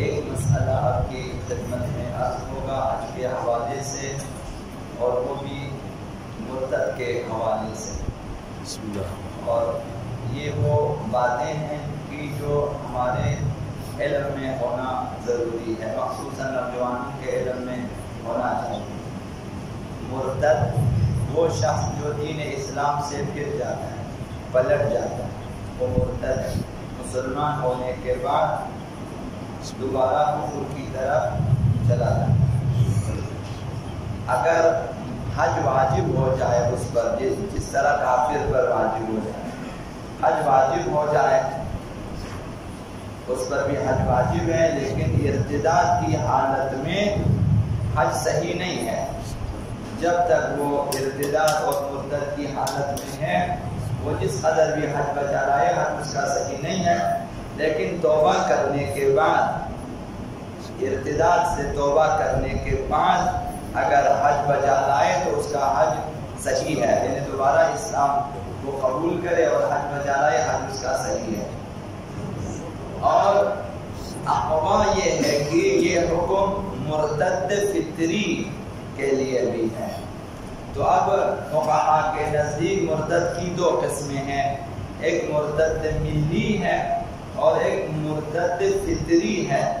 ایک مسئلہ آپ کی خدمت میں عرض ہوگا آج کے حوالے سے اور وہ بھی مرتد کے حوالے سے۔ بسم اللہ اور یہ وہ باتیں ہیں کہ جو ہمارے علم میں ہونا ضروری ہے مخصوصاً نوجوانوں کے علم میں ہونا چاہیے۔ مرتد وہ شخص جو دین اسلام سے پھر جاتا ہے پلٹ جاتا ہے وہ مرتد ہے۔ مسلمان ہونے کے بعد دوبارہ کفر کی طرف چلا جاتا اگر حج واجب ہو جائے اس پر، جس جس طرح کافر پر واجب ہو جائے، حج واجب ہو جائے، اس پر بھی حج واجب ہے، لیکن ارتداد کی حالت میں حج صحیح نہیں ہے۔ جب تک وہ ارتداد اور مدت کی حالت میں ہے، وہ جس قدر بھی حج بچا رہا ہے، حج اس کا صحیح نہیں ہے۔ لیکن توبہ کرنے کے بعد، ارتداد سے توبہ کرنے کے بعد اگر حج بچا لائے تو اس کا حج صحیح ہے یعنی دوبارہ اسلام کو قبول کرے اور حج بچا لائے، حج اس کا صحیح ہے۔ اور اقوا یہ ہے کہ یہ حکم مرتد فطری کے لیے بھی ہے۔ تو اب فقہا کے نزدیک مرتد کی دو قسمیں ہیں۔ ایک مرتد ملی ہے اور ایک مرتد فطری ہے۔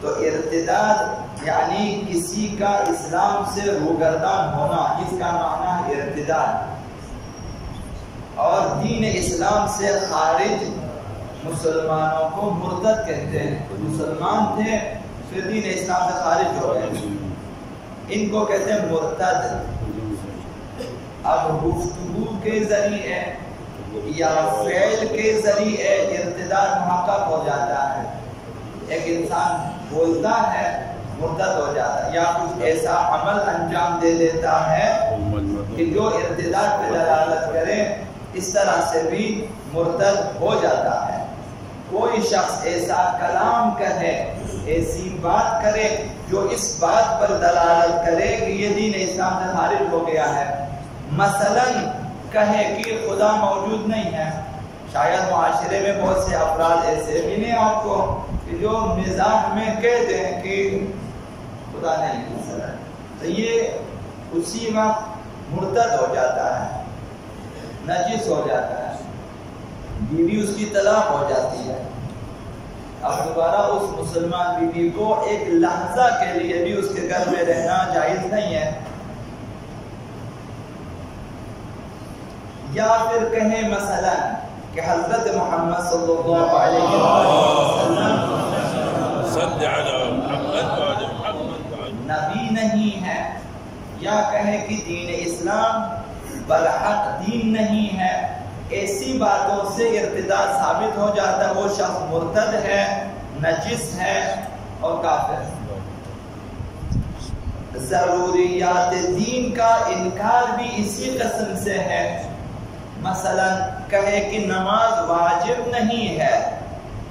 تو ارتداد یعنی کسی کا اسلام سے روگردان ہونا، اس کا معنی ہے ارتداد۔ اور دین اسلام سے خارج مسلمانوں کو مرتد کہتے ہیں۔ مسلمان تھے، پھر دین اسلام سے خارج ہو گئے۔ ان کو کہتے ہیں مرتد اب گفتگو کے ذریعے یا فعل کے ذریعے ارتداد محقق ہو جاتا ہے۔ ایک انسان بولتا ہے مرتد ہو جاتا ہے، یا کچھ ایسا عمل انجام دے دیتا ہے کہ جو ارتداد پہ دلالت کرے، اس طرح سے بھی مرتد ہو جاتا ہے۔ کوئی شخص ایسا کلام کہے، ایسی بات کرے جو اس بات پر دلالت کرے کہ یہ دین اسلام سے خارج ہو گیا ہے۔ مثلا کہے کہ خدا موجود نہیں ہے۔ شاید معاشرے میں بہت سے افراد ایسے ملیں آپ کو کہ جو مزاح میں کہہ دیں کہ خدا نہیں مثلا تو یہ اسی وقت مرتد ہو جاتا ہے، نجس ہو جاتا ہے۔ بیوی اس کی طلاق ہو جاتی ہے۔ اب دوبارہ اس مسلمان بیوی کو ایک لحظہ کے لیے بھی اس کے گھر میں رہنا جائز نہیں ہے۔ یا پھر کہیں مثلا کہ حضرت محمد صلی اللہ علیہ وسلم نبی نہیں ہے یا کہیں کہ دین اسلام برحق دین نہیں ہے ایسی باتوں سے ارتداد ثابت ہو جاتا ہے وہ شخص مرتد ہے نجس ہے اور کافر ہے۔ ضروریات دین کا انکار بھی اسی قسم سے ہے۔ مثلا کہے کہ نماز واجب نہیں ہے،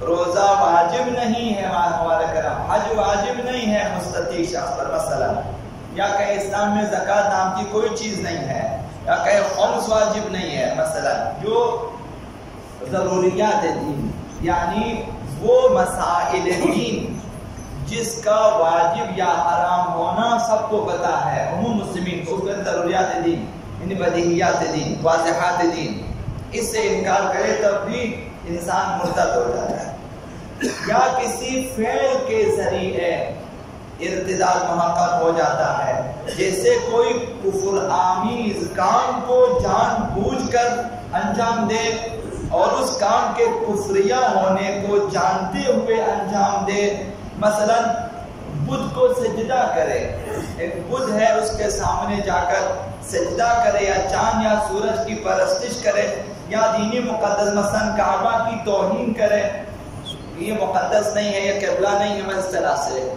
روزہ واجب نہیں ہے ہمارے کرم حج واجب نہیں ہے، مستطیع شخص پر مثلا۔ یا کہ اسلام میں زکوٰۃ نام کی کوئی چیز نہیں ہے، یا کہ خمس واجب نہیں ہے، مثلا۔ جو ضروریات دین یعنی وہ مسائل دین جس کا واجب یا حرام ہونا سب کو پتا ہے، عموم مسلمین کو ضروریات دین۔ بدیہیات دین، واضحات دین۔ اس سے انکار کرے تب بھی انسان مرتد ہو جاتا ہے۔ یا کسی فعل کے ذریعے ارتداد محقق ہو جاتا ہے۔ جیسے کوئی کفر آمیز کام کو جان بوجھ کر انجام دے اور اس کام کے کفریہ ہونے کو جانتے ہوئے انجام دے۔ مثلا بدھ کو سجدہ کرے۔ ایک بدھ ہے، اس کے سامنے جا کر سجدہ کرے یا چاند یا سورج کی پرستش کرے یا دینی مقدس، مثلا کعبہ کی توہین کرے۔ یہ مقدس نہیں ہے، یہ قبلہ نہیں ہے، میں اس طرح سے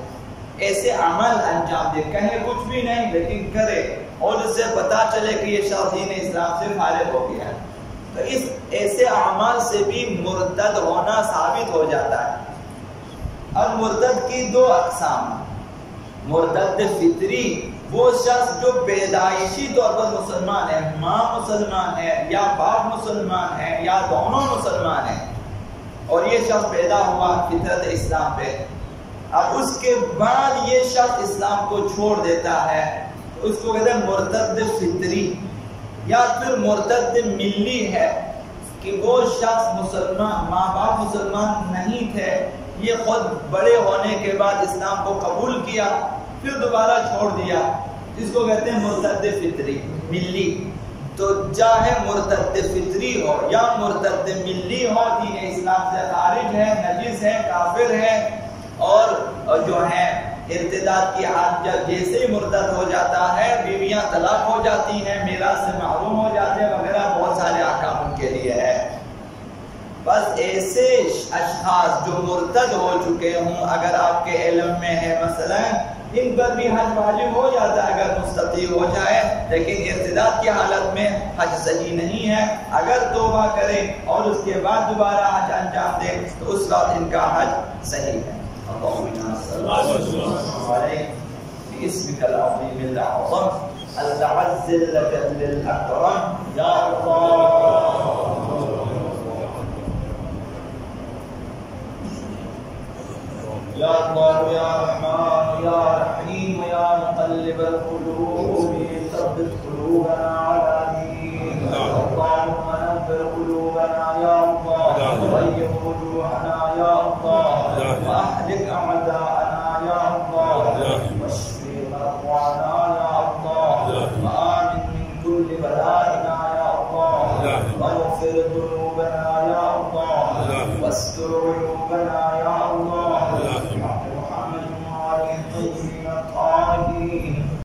ایسے عمل انجام دے۔ کہیں کچھ بھی نہیں، لیکن کرے اور اس سے پتا چلے کہ یہ شخص دین اسلام سے فارغ ہو گیا ہے۔ تو اس ایسے اعمال سے بھی مرتد ہونا ثابت ہو جاتا ہے۔ اب مرتد کی دو اقسام مرتد فطری، وہ شخص جو پیدائشی طور پر مسلمان ہے، ماں مسلمان ہے، یا باپ مسلمان ہے، یا دونوں مسلمان ہیں۔ اور یہ شخص پیدا ہوا فطرت اسلام پہ۔ اب اس کے بعد یہ شخص اسلام کو چھوڑ دیتا ہے، اس کو کہتے ہیں مرتد فطری۔ یا پھر مرتد ملی ہے، کہ وہ شخص مسلمان، ماں باپ مسلمان نہیں تھے یہ خود بڑے ہونے کے بعد اسلام کو قبول کیا، پھر دوبارہ چھوڑ دیا۔ جس کو کہتے ہیں مرتد فطری، ملی۔ تو چاہے مرتد فطری ہو، یا مرتد ملی ہو، دین اسلام سے خارج ہے نجس ہے، کافر ہے، اور جو ہے ارتداد کی حد جب جیسے ہی مرتد ہو جاتا ہے، بیویاں طلاق ہو جاتی ہیں میرا سے معلوم ہو جاتے ہیں، وغیرہ، بہت سارے احکام ان کے لیے ہے بس ایسے اشخاص جو مرتد ہو چکے ہوں اگر آپ کے علم میں ہے مثلا ان پر بھی حج واجب ہو جاتا ہے اگر مستطیع ہو جائے لیکن ارتداد کی حالت میں حج صحیح نہیں ہے۔ اگر توبہ کرے اور اس کے بعد دوبارہ حج انجام دے تو اس وقت ان کا حج صحیح ہے۔ باسمك العظيم الأعظم أتعزل لك للأكرم يا الله رحمن يا رحيم يا مقلب القلوب ثبت قلوبنا على دينك. اللهم نبر قلوبنا يا الله. وغير وجوهنا يا الله. واهلك أعداءنا يا الله. واشف مرضانا يا الله. وآمن من كل بلائنا يا الله. واغفر ذنوبنا يا الله. واستر عيوبنا